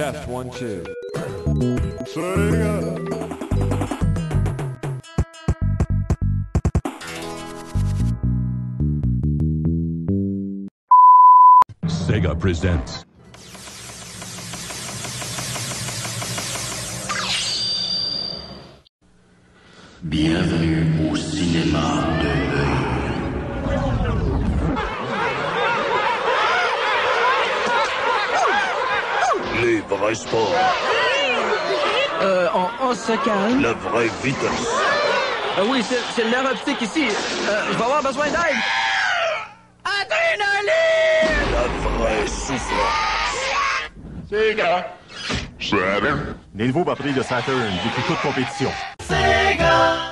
Test one, two. Sega. Sega presents. Bienvenue au cinéma Les vrais sports, Euh, on, on se calme. la vraie vitesse. Ah oui, c'est, c'est l'air optique ici. Euh, je vais avoir besoin d'aide. Adrénaline! La vraie souffrance. Les nouveaux papiers de Saturn, défient toute compétition. Sega!